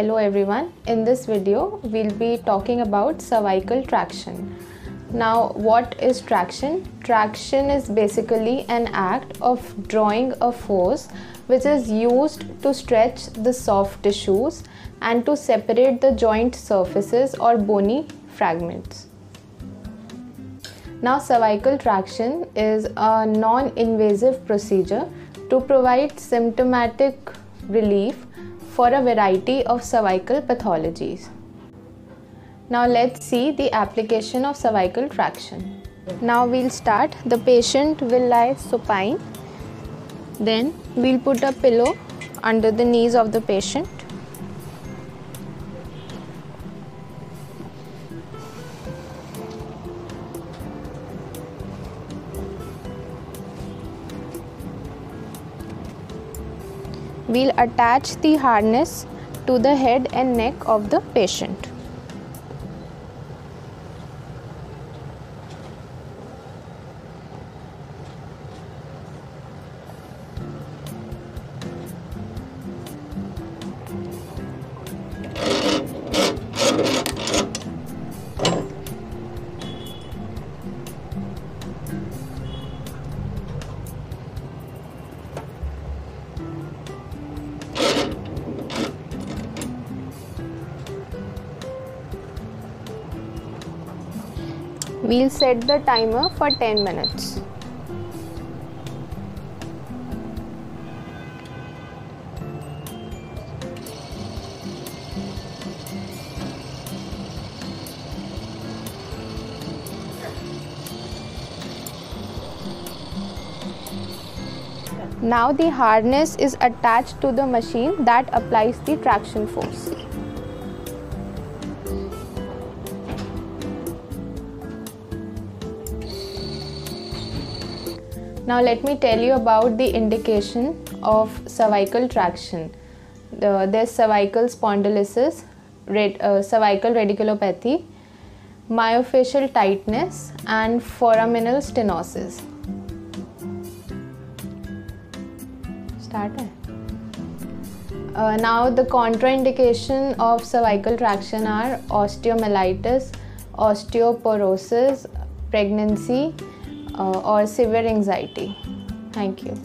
Hello everyone. In this video, we'll be talking about cervical traction. Now, what is traction? Traction is basically an act of drawing a force which is used to stretch the soft tissues and to separate the joint surfaces or bony fragments. Now, cervical traction is a non invasive procedure to provide symptomatic relief for a variety of cervical pathologies. Now let's see the application of cervical traction. Now we'll start. The patient will lie supine. Then we'll put a pillow under the knees of the patient. We'll attach the harness to the head and neck of the patient. We'll set the timer for 10 minutes. Now the harness is attached to the machine that applies the traction force. Now let me tell you about the indication of cervical traction. The, there's cervical spondylosis, red, uh, cervical radiculopathy, myofascial tightness and foraminal stenosis. Start uh, now the contraindication of cervical traction are osteomyelitis, osteoporosis, pregnancy, Uh, or severe anxiety. Thank you.